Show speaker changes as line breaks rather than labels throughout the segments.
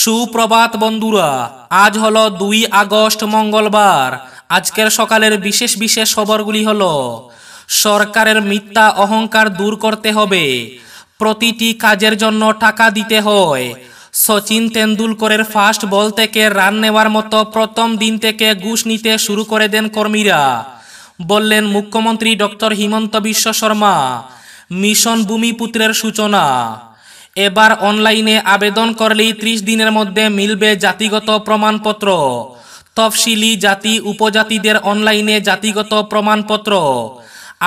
সুপ্রভাত বন্ধুরা আজ হলো দুই আগস্ট মঙ্গলবার আজকের সকালের বিশেষ বিশেষ খবরগুলি হল সরকারের মিথ্যা অহংকার দূর করতে হবে প্রতিটি কাজের জন্য টাকা দিতে হয় সচিন তেন্ডুলকরের ফার্স্ট বল থেকে রান নেওয়ার মতো প্রথম দিন থেকে ঘুষ নিতে শুরু করে দেন কর্মীরা বললেন মুখ্যমন্ত্রী ডক্টর হিমন্ত বিশ্ব শর্মা মিশন ভূমিপুত্রের সূচনা এবার অনলাইনে আবেদন করলেই ত্রিশ দিনের মধ্যে মিলবে জাতিগত প্রমাণপত্র তফসিলি জাতি উপজাতিদের অনলাইনে জাতিগত প্রমাণপত্র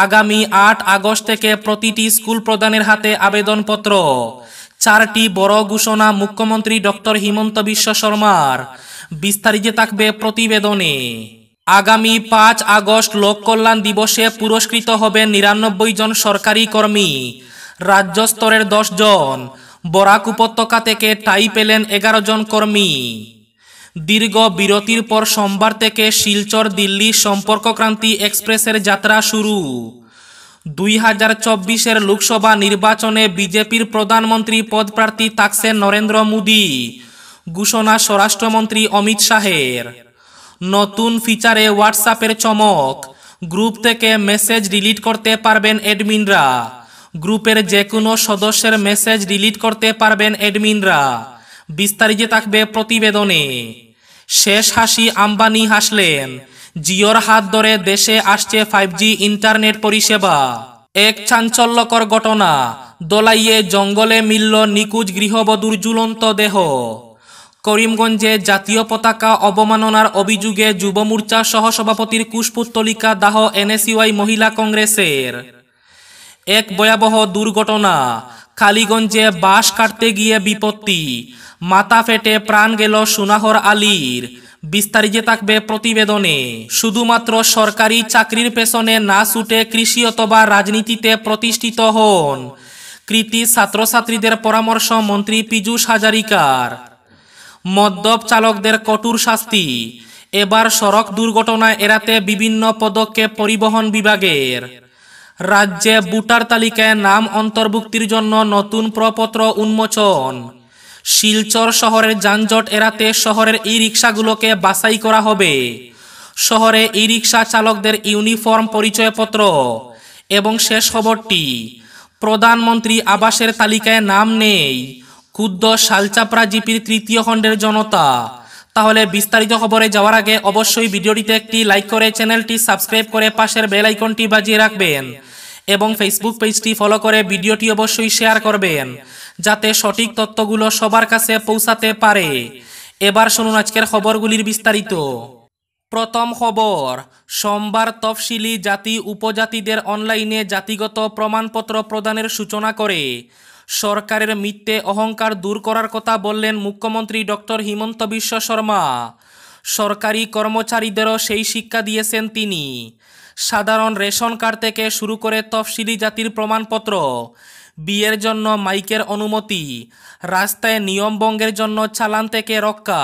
আগামী আট আগস্ট থেকে প্রতিটি স্কুল প্রদানের হাতে আবেদনপত্র চারটি বড় ঘোষণা মুখ্যমন্ত্রী ডক্টর হিমন্ত বিশ্ব শর্মার বিস্তারিত থাকবে প্রতিবেদনে আগামী পাঁচ আগস্ট লোককল্যাণ দিবসে পুরস্কৃত হবে নিরানব্বই জন সরকারি কর্মী রাজ্য স্তরের দশ জন বরাক উপত্যকা থেকে টাই পেলেন এগারো জন কর্মী দীর্ঘ বিরতির পর সোমবার থেকে শিলচর দিল্লি সম্পর্কক্রান্তি এক্সপ্রেসের যাত্রা শুরু দুই হাজার চব্বিশের লোকসভা নির্বাচনে বিজেপির প্রধানমন্ত্রী পদপ্রার্থী থাকছেন নরেন্দ্র মোদী ঘোষণা স্বরাষ্ট্রমন্ত্রী অমিত শাহের নতুন ফিচারে হোয়াটসঅ্যাপের চমক গ্রুপ থেকে মেসেজ ডিলিট করতে পারবেন অ্যাডমিনরা গ্রুপের যে কোনো সদস্যের মেসেজ ডিলিট করতে পারবেন অ্যাডমিনরা বিস্তারিত থাকবে প্রতিবেদনে শেষ হাসি আম্বানি হাসলেন জিওর হাত ধরে দেশে আসছে ফাইভ ইন্টারনেট পরিষেবা এক চাঞ্চল্যকর ঘটনা দোলাইয়ে জঙ্গলে মিলল নিকুজ গৃহবধূর ঝুলন্ত দেহ করিমগঞ্জে জাতীয় পতাকা অবমাননার অভিযোগে যুব মোর্চা সহসভাপতির কুশপুত্তলিকা দাহ এনএসইউআই মহিলা কংগ্রেসের এক ভয়াবহ দুর্ঘটনা কালীগঞ্জে বাস কাটতে গিয়ে বিপত্তি মাথা ফেটে প্রাণ গেল সুনাহর আলীর বিস্তারিত থাকবে প্রতিবেদনে শুধুমাত্র সরকারি চাকরির পেছনে না ছুটে কৃষি অথবা রাজনীতিতে প্রতিষ্ঠিত হন কৃতি ছাত্রছাত্রীদের পরামর্শ মন্ত্রী পীযূষ হাজারিকার মদ্যপ চালকদের কঠোর শাস্তি এবার সড়ক দুর্ঘটনা এড়াতে বিভিন্ন পদক্ষেপ পরিবহন বিভাগের রাজ্যে ভোটার তালিকায় নাম অন্তর্ভুক্তির জন্য নতুন প্রপত্র উন্মোচন শিলচর শহরের যানজট এড়াতে শহরের ই রিক্সাগুলোকে বাছাই করা হবে শহরে ই রিক্সা চালকদের ইউনিফর্ম পরিচয়পত্র এবং শেষ খবরটি প্রধানমন্ত্রী আবাসের তালিকায় নাম নেই ক্ষুদ্র শালচাপড়া জিপির তৃতীয় খণ্ডের জনতা তাহলে বিস্তারিত খবরে যাওয়ার আগে অবশ্যই ভিডিওটিতে একটি লাইক করে চ্যানেলটি সাবস্ক্রাইব করে পাশের বেল আইকনটি বাজিয়ে রাখবেন এবং ফেসবুক পেজটি ফলো করে ভিডিওটি অবশ্যই শেয়ার করবেন যাতে সঠিক তথ্যগুলো সবার কাছে পৌঁছাতে পারে এবার শুনুন আজকের খবরগুলির বিস্তারিত প্রথম খবর সোমবার তফসিলি জাতি উপজাতিদের অনলাইনে জাতিগত প্রমাণপত্র প্রদানের সূচনা করে সরকারের মিথ্যে অহংকার দূর করার কথা বললেন মুখ্যমন্ত্রী ডক্টর হিমন্ত বিশ্ব শর্মা সরকারি কর্মচারীদেরও সেই শিক্ষা দিয়েছেন তিনি সাধারণ রেশন কার্ড থেকে শুরু করে তফসিলি জাতির প্রমাণপত্র বিয়ের জন্য মাইকের অনুমতি রাস্তায় নিয়মভঙ্গের জন্য চালান থেকে রক্ষা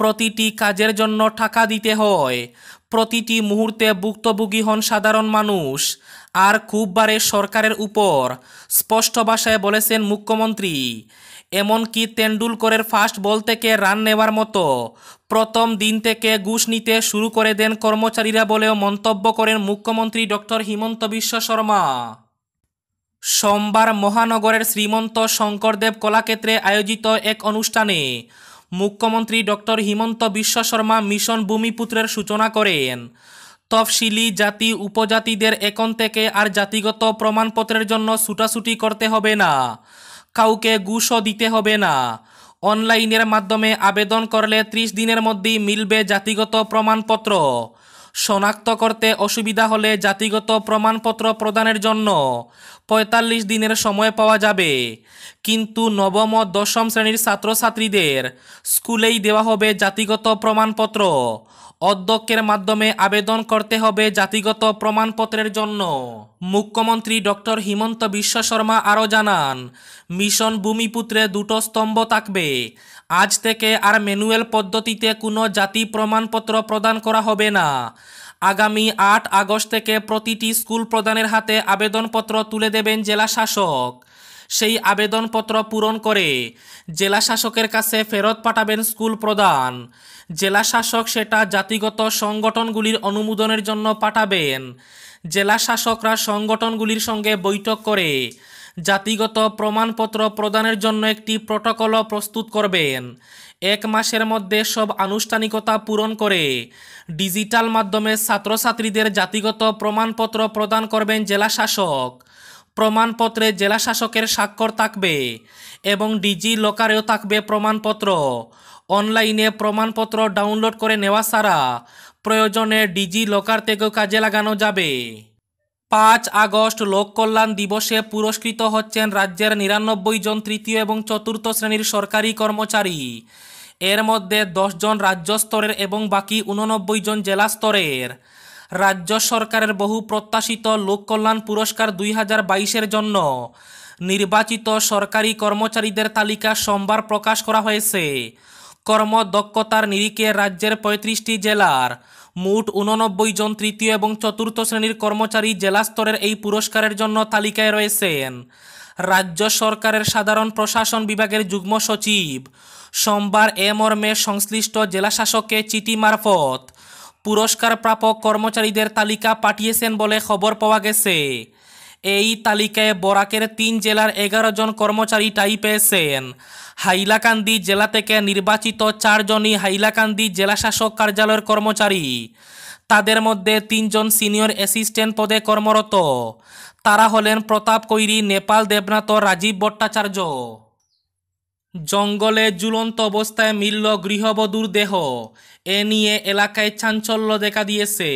প্রতিটি কাজের জন্য টাকা দিতে হয় প্রতিটি মুহূর্তে ভুক্তভোগী হন সাধারণ মানুষ আর খুববারে সরকারের উপর স্পষ্ট ভাষায় বলেছেন মুখ্যমন্ত্রী এমনকি তেন্ডুলকরের ফার্স্ট বল থেকে রান নেওয়ার মতো প্রথম দিন থেকে ঘুষ নিতে শুরু করে দেন কর্মচারীরা বলেও মন্তব্য করেন মুখ্যমন্ত্রী ডক্টর হিমন্ত বিশ্ব শর্মা সোমবার মহানগরের শ্রীমন্ত শঙ্করদেব কলাক্ষেত্রে আয়োজিত এক অনুষ্ঠানে মুখ্যমন্ত্রী ডক্টর হিমন্ত বিশ্ব শর্মা মিশন ভূমিপুত্রের সূচনা করেন তফসিলি জাতি উপজাতিদের এখন থেকে আর জাতিগত প্রমাণপত্রের জন্য ছুটাছুটি করতে হবে না কাউকে গুসও দিতে হবে না অনলাইনের মাধ্যমে আবেদন করলে ত্রিশ দিনের মধ্যেই মিলবে জাতিগত প্রমাণপত্র শনাক্ত করতে অসুবিধা হলে জাতিগত প্রমাণপত্র প্রদানের জন্য পঁয়তাল্লিশ দিনের সময় পাওয়া যাবে কিন্তু নবম ও দশম শ্রেণীর ছাত্রছাত্রীদের স্কুলেই দেওয়া হবে জাতিগত প্রমাণপত্র অধ্যক্ষের মাধ্যমে আবেদন করতে হবে জাতিগত প্রমাণপত্রের জন্য মুখ্যমন্ত্রী ডক্টর হিমন্ত বিশ্ব শর্মা আরও জানান মিশন ভূমিপুত্রে দুটো স্তম্ভ থাকবে আজ থেকে আর ম্যানুয়াল পদ্ধতিতে কোনো জাতি প্রমাণপত্র প্রদান করা হবে না আগামী আট আগস্ট থেকে প্রতিটি স্কুল প্রদানের হাতে আবেদনপত্র তুলে দেবেন জেলা শাসক সেই আবেদনপত্র পূরণ করে জেলা শাসকের কাছে ফেরত পাঠাবেন স্কুল প্রদান জেলা শাসক সেটা জাতিগত সংগঠনগুলির অনুমোদনের জন্য পাঠাবেন জেলা শাসকরা সংগঠনগুলির সঙ্গে বৈঠক করে জাতিগত প্রমাণপত্র প্রদানের জন্য একটি প্রটোকল প্রস্তুত করবেন এক মাসের মধ্যে সব আনুষ্ঠানিকতা পূরণ করে ডিজিটাল মাধ্যমে ছাত্রছাত্রীদের জাতিগত প্রমাণপত্র প্রদান করবেন জেলা শাসক প্রমাণপত্রে জেলা শাসকের স্বাক্ষর থাকবে এবং ডিজি লকারেও থাকবে প্রমাণপত্র অনলাইনে প্রমাণপত্র ডাউনলোড করে নেওয়া ছাড়া প্রয়োজনে ডিজি লকার থেকেও কাজে লাগানো যাবে পাঁচ আগস্ট লোককল্যাণ দিবসে পুরস্কৃত হচ্ছেন রাজ্যের নিরানব্বই জন তৃতীয় এবং চতুর্থ শ্রেণীর সরকারি কর্মচারী এর মধ্যে জন রাজ্য স্তরের এবং বাকি উননব্বই জন জেলা স্তরের রাজ্য সরকারের বহু প্রত্যাশিত লোককল্যাণ পুরস্কার দুই হাজার বাইশের জন্য নির্বাচিত সরকারি কর্মচারীদের তালিকা সোমবার প্রকাশ করা হয়েছে কর্মদক্ষতার নিরিখে রাজ্যের পঁয়ত্রিশটি জেলার মোট উননব্বই জন তৃতীয় এবং চতুর্থ শ্রেণীর কর্মচারী জেলা স্তরের এই পুরস্কারের জন্য তালিকায় রয়েছেন রাজ্য সরকারের সাধারণ প্রশাসন বিভাগের যুগ্ম সচিব সোমবার এ মর্মে সংশ্লিষ্ট জেলাশাসককে চিঠি মারফত পুরস্কার প্রাপক কর্মচারীদের তালিকা পাঠিয়েছেন বলে খবর পাওয়া গেছে এই তালিকায় বরাকের তিন জেলার এগারো জন কর্মচারী টাই পেয়েছেন হাইলাকান্দি জেলা থেকে নির্বাচিত চারজনই হাইলাকান্দি জেলাশাসক কার্যালয়ের কর্মচারী তাদের মধ্যে তিনজন সিনিয়র অ্যাসিস্ট্যান্ট পদে কর্মরত তারা হলেন প্রতাপ কৈরি নেপাল দেবনাথ রাজীব ভট্টাচার্য জঙ্গলে ঝুলন্ত অবস্থায় মিলল গৃহবধূর দেহ এ নিয়ে এলাকায় চাঞ্চল্য দেখা দিয়েছে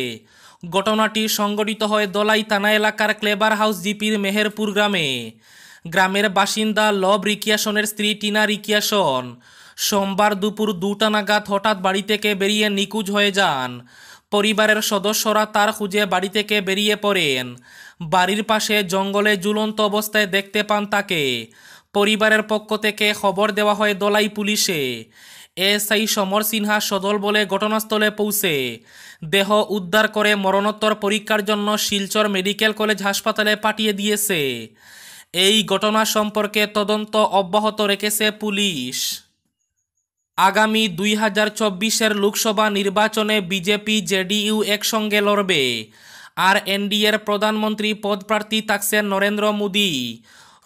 ঘটনাটি সংঘটিত হয় দলাই থানা এলাকার ক্লেবার হাউস জিপির মেহেরপুর গ্রামে গ্রামের বাসিন্দা লব রিকিয়াসনের স্ত্রী টিনা রিকিয়াসন সোমবার দুপুর দুটা নাগাদ হঠাৎ বাড়ি থেকে বেরিয়ে নিকুজ হয়ে যান পরিবারের সদস্যরা তার খুঁজে বাড়ি থেকে বেরিয়ে পড়েন বাড়ির পাশে জঙ্গলে ঝুলন্ত অবস্থায় দেখতে পান তাকে পরিবারের পক্ষ থেকে খবর দেওয়া হয় দলাই পুলিশে এসআই সমর সিনহা সদল বলে ঘটনাস্থলে পৌঁছে দেহ উদ্ধার করে মরণোত্তর পরীক্ষার জন্য শিলচর মেডিকেল কলেজ হাসপাতালে পাঠিয়ে দিয়েছে এই ঘটনা সম্পর্কে তদন্ত অব্যাহত রেখেছে পুলিশ আগামী দুই হাজার চব্বিশের লোকসভা নির্বাচনে বিজেপি জেডিইউ একসঙ্গে লড়বে আর এনডিএর প্রধানমন্ত্রী পদপ্রার্থী থাকছেন নরেন্দ্র মোদী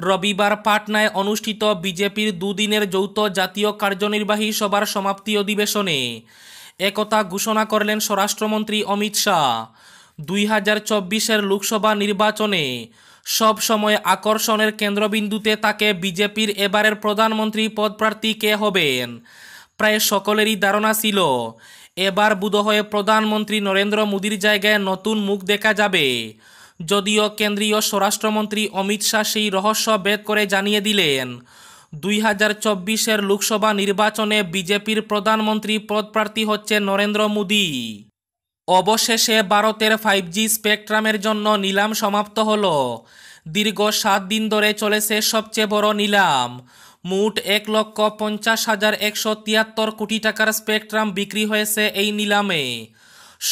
রবিবার পাটনায় অনুষ্ঠিত বিজেপির দুদিনের যৌথ জাতীয় কার্যনির্বাহী সভার সমাপ্তি অধিবেশনে একথা ঘোষণা করলেন স্বরাষ্ট্রমন্ত্রী অমিত শাহ দুই হাজার চব্বিশের লোকসভা নির্বাচনে সব সময় আকর্ষণের কেন্দ্রবিন্দুতে তাকে বিজেপির এবারের প্রধানমন্ত্রী পদপ্রার্থী কে হবেন প্রায় সকলেরই ধারণা ছিল এবার বুধ হয়ে প্রধানমন্ত্রী নরেন্দ্র মোদীর জায়গায় নতুন মুখ দেখা যাবে যদিও কেন্দ্রীয় স্বরাষ্ট্রমন্ত্রী অমিত শাহ সেই রহস্য বেদ করে জানিয়ে দিলেন দুই হাজার চব্বিশের লোকসভা নির্বাচনে বিজেপির প্রধানমন্ত্রী পদপ্রার্থী হচ্ছে নরেন্দ্র মোদী অবশেষে ভারতের ফাইভ জি স্পেকট্রামের জন্য নিলাম সমাপ্ত হল দীর্ঘ সাত দিন ধরে চলেছে সবচেয়ে বড় নিলাম মোট এক লক্ষ পঞ্চাশ হাজার একশো তিয়াত্তর কোটি টাকার স্পেকট্রাম বিক্রি হয়েছে এই নিলামে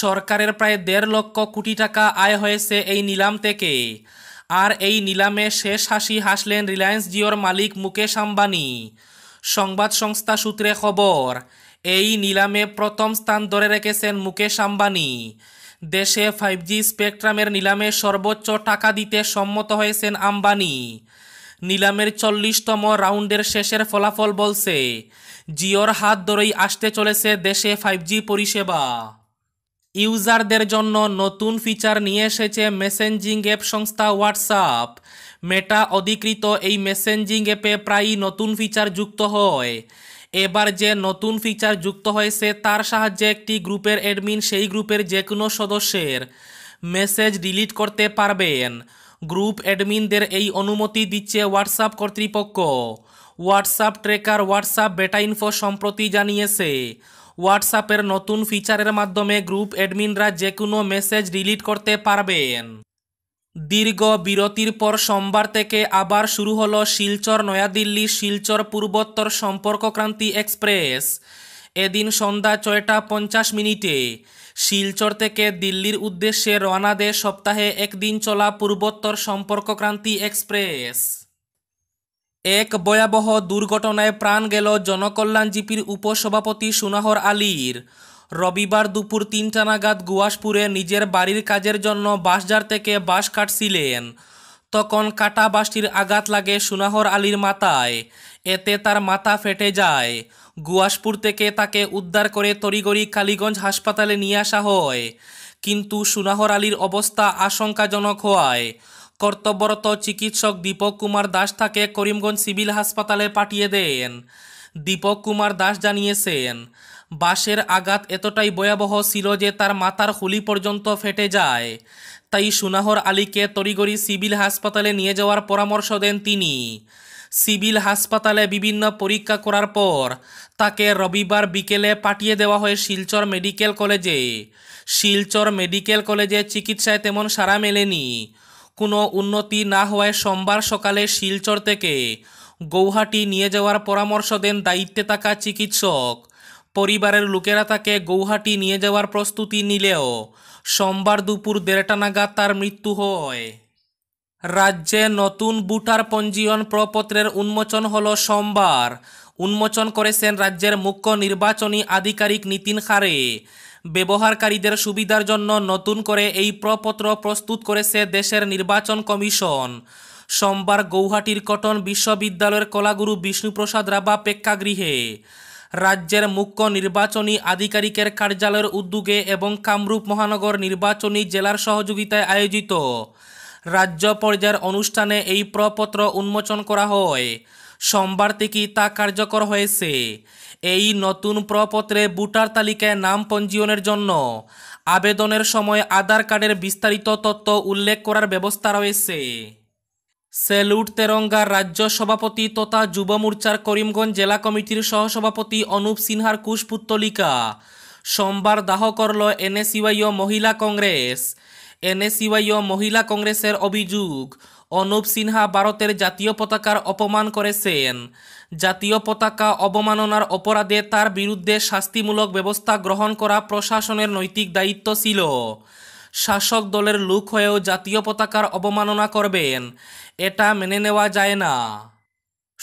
সরকারের প্রায় দেড় লক্ষ কোটি টাকা আয় হয়েছে এই নিলাম থেকে আর এই নিলামে শেষ হাসি হাসলেন রিলায়েন্স জিওর মালিক মুকেশ আম্বানি সংবাদ সংস্থা সূত্রে খবর এই নিলামে প্রথম স্থান ধরে রেখেছেন মুকেশ আম্বানি দেশে ফাইভ জি স্পেকট্রামের নিলামে সর্বোচ্চ টাকা দিতে সম্মত হয়েছেন আম্বানি নিলামের চল্লিশতম রাউন্ডের শেষের ফলাফল বলছে জিওর হাত ধরেই আসতে চলেছে দেশে ফাইভ জি পরিষেবা ইউজারদের জন্য নতুন ফিচার নিয়ে এসেছে মেসেঞ্জিং অ্যাপ সংস্থা হোয়াটসঅ্যাপ মেটা অধিকৃত এই মেসেঞ্জিং অ্যাপে প্রায়ই নতুন ফিচার যুক্ত হয় এবার যে নতুন ফিচার যুক্ত হয়েছে তার সাহায্যে একটি গ্রুপের অ্যাডমিন সেই গ্রুপের যে কোনো সদস্যের মেসেজ ডিলিট করতে পারবেন গ্রুপ অ্যাডমিনদের এই অনুমতি দিচ্ছে হোয়াটসঅ্যাপ কর্তৃপক্ষ WhatsApp tracker WhatsApp beta info সম্প্রতি জানিয়েছে হোয়াটসঅ্যাপের নতুন ফিচারের মাধ্যমে গ্রুপ অ্যাডমিনরা যে কোনো মেসেজ ডিলিট করতে পারবেন দীর্ঘ বিরতির পর সোমবার থেকে আবার শুরু হল শিলচর নয়াদিল্লি শিলচর পূর্বোত্তর সম্পর্কক্রান্তি এক্সপ্রেস এদিন সন্ধ্যা ছয়টা পঞ্চাশ মিনিটে শিলচর থেকে দিল্লির উদ্দেশ্যে রওনা দেয় সপ্তাহে একদিন চলা পূর্বোত্তর সম্পর্কক্রান্তি এক্সপ্রেস এক ভয়াবহ দুর্ঘটনায় প্রাণ গেল জনকল্যাণ জিপির উপসভাপতি সুনাহর আলীর রবিবার দুপুর তিনটা নাগাদ গুয়াসপুরে নিজের বাড়ির কাজের জন্য বাঁশঝার থেকে বাঁশ কাটছিলেন তখন কাটা বাঁশটির আঘাত লাগে সুনাহর আলীর মাথায় এতে তার মাথা ফেটে যায় গুয়াসপুর থেকে তাকে উদ্ধার করে তরিগড়ি কালীগঞ্জ হাসপাতালে নিয়ে আসা হয় কিন্তু সুনাহর আলীর অবস্থা আশঙ্কাজনক হওয়ায় কর্তব্যরত চিকিৎসক দীপক কুমার দাস তাকে করিমগঞ্জ সিভিল হাসপাতালে পাঠিয়ে দেন দীপক কুমার দাস জানিয়েছেন বাসের আঘাত এতটাই ভয়াবহ ছিল যে তার মাথার হুলি পর্যন্ত ফেটে যায় তাই সুনাহর আলীকে তড়িগড়ি সিভিল হাসপাতালে নিয়ে যাওয়ার পরামর্শ দেন তিনি সিভিল হাসপাতালে বিভিন্ন পরীক্ষা করার পর তাকে রবিবার বিকেলে পাঠিয়ে দেওয়া হয় শিলচর মেডিকেল কলেজে শিলচর মেডিকেল কলেজে চিকিৎসায় তেমন সারা মেলেনি কোনো উন্নতি না হওয়ায় সোমবার সকালে শিলচর থেকে গৌহাটি নিয়ে যাওয়ার পরামর্শ দেন দায়িত্বে থাকা চিকিৎসক পরিবারের লোকেরা তাকে গৌহাটি নিয়ে যাওয়ার প্রস্তুতি নিলেও সোমবার দুপুর দেড়টা নাগাদ তার মৃত্যু হয় রাজ্যে নতুন বুটার পঞ্জীয়ন প্রপত্রের উন্মোচন হল সোমবার উন্মোচন করেছেন রাজ্যের মুখ্য নির্বাচনী আধিকারিক নীতিন খারে ব্যবহারকারীদের সুবিধার জন্য নতুন করে এই প্রপত্র প্রস্তুত করেছে দেশের নির্বাচন কমিশন সোমবার গৌহাটির কটন বিশ্ববিদ্যালয়ের কলাগুরু বিষ্ণুপ্রসাদ রাবা প্রেক্ষাগৃহে রাজ্যের মুখ্য নির্বাচনী আধিকারিকের কার্যালয়ের উদ্যোগে এবং কামরূপ মহানগর নির্বাচনী জেলার সহযোগিতায় আয়োজিত রাজ্য পর্যায়ের অনুষ্ঠানে এই প্রপত্র উন্মোচন করা হয় সোমবার থেকেই তা কার্যকর হয়েছে এই নতুন প্রপত্রে ভোটার তালিকায় নাম পঞ্জীয়নের জন্য আবেদনের সময় আধার কার্ডের বিস্তারিত তথ্য উল্লেখ করার ব্যবস্থা রয়েছে সেলুট তেরঙ্গার রাজ্য সভাপতি তথা যুব মোর্চার করিমগঞ্জ জেলা কমিটির সহসভাপতি অনুপ সিনহার কুশপুত্তলিকা সোমবার দাহ করল এনএসইউআইও মহিলা কংগ্রেস এনএসইউআইও মহিলা কংগ্রেসের অভিযোগ অনুপ সিনহা ভারতের জাতীয় পতাকার অপমান করেছেন জাতীয় পতাকা অবমাননার অপরাধে তার বিরুদ্ধে শাস্তিমূলক ব্যবস্থা গ্রহণ করা প্রশাসনের নৈতিক দায়িত্ব ছিল শাসক দলের লোক হয়েও জাতীয় পতাকার অবমাননা করবেন এটা মেনে নেওয়া যায় না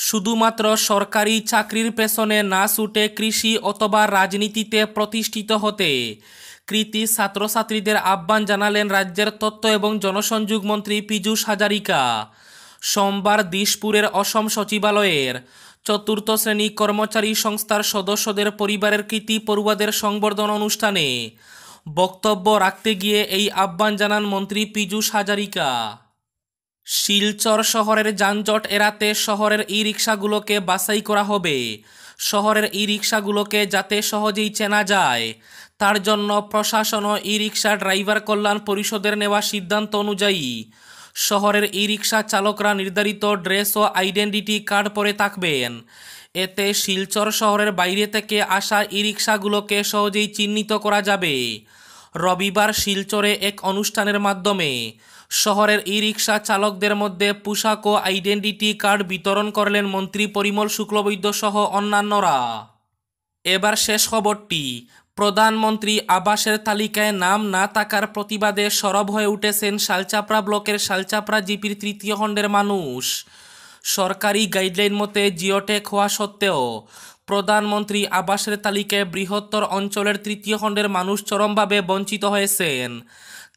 শুধুমাত্র সরকারি চাকরির পেছনে না ছুটে কৃষি অথবা রাজনীতিতে প্রতিষ্ঠিত হতে কৃতি ছাত্রছাত্রীদের আহ্বান জানালেন রাজ্যের তথ্য এবং জনসংযোগ মন্ত্রী পীযূষ হাজারিকা সোমবার দিশপুরের অসম সচিবালয়ের চতুর্থ শ্রেণী কর্মচারী সংস্থার সদস্যদের পরিবারের কৃতি পড়ুয়াদের সংবর্ধনা অনুষ্ঠানে বক্তব্য রাখতে গিয়ে এই আহ্বান জানান মন্ত্রী পীযূষ হাজারিকা শিলচর শহরের যানজট এড়াতে শহরের ই রিক্সাগুলোকে বাছাই করা হবে শহরের ই রিক্সাগুলোকে যাতে সহজেই চেনা যায় তার জন্য প্রশাসন ও ই রিক্সা ড্রাইভার কল্যাণ পরিষদের নেওয়া সিদ্ধান্ত অনুযায়ী শহরের ই রিক্সা চালকরা নির্ধারিত ড্রেস ও আইডেন্টিটি কার্ড পরে থাকবেন এতে শিলচর শহরের বাইরে থেকে আসা ই রিক্সাগুলোকে সহজেই চিহ্নিত করা যাবে রবিবার শিলচরে এক অনুষ্ঠানের মাধ্যমে শহরের ই রিক্সা চালকদের মধ্যে পোশাক ও আইডেন্টিটি কার্ড বিতরণ করলেন মন্ত্রী পরিমল শুক্লবৈদ্য সহ অন্যান্যরা এবার শেষ খবরটি প্রধানমন্ত্রী আবাসের তালিকায় নাম না থাকার প্রতিবাদে সরব হয়ে উঠেছেন শালচাপড়া ব্লকের শালচাপড়া জিপির তৃতীয় খণ্ডের মানুষ সরকারি গাইডলাইন মতে জিওটেক হওয়া সত্ত্বেও প্রধানমন্ত্রী আবাসের তালিকায় বৃহত্তর অঞ্চলের তৃতীয় খণ্ডের মানুষ চরমভাবে বঞ্চিত হয়েছেন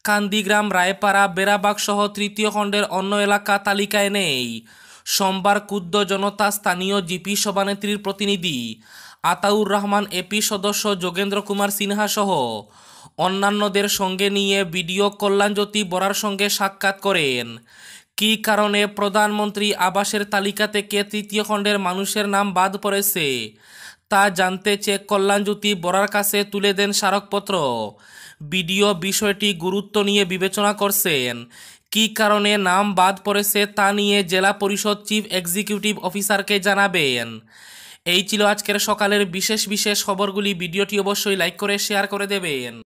কান্দিগ্রাম রায়পাড়া বেড়াবাগ সহ তৃতীয় খণ্ডের অন্য এলাকা তালিকায় নেই সোমবার ক্ষুদ্র জনতা স্থানীয় জিপি সভানেত্রীর প্রতিনিধি আতাউর রহমান এপি সদস্য যোগেন্দ্র কুমার সিনহা সহ অন্যান্যদের সঙ্গে নিয়ে বিডিও কল্যাণজ্যোতি বরার সঙ্গে সাক্ষাৎ করেন কি কারণে প্রধানমন্ত্রী আবাসের তালিকা থেকে তৃতীয় খণ্ডের মানুষের নাম বাদ পড়েছে তা জানতে চেয়ে কল্যাণজ্যোতি বরার কাছে তুলে দেন স্মারকপত্র বিডিও বিষয়টি গুরুত্ব নিয়ে বিবেচনা করছেন কি কারণে নাম বাদ পড়েছে তা নিয়ে জেলা পরিষদ চিফ এক্সিকিউটিভ অফিসারকে জানাবেন এই ছিল আজকের সকালের বিশেষ বিশেষ খবরগুলি ভিডিওটি অবশ্যই লাইক করে শেয়ার করে দেবেন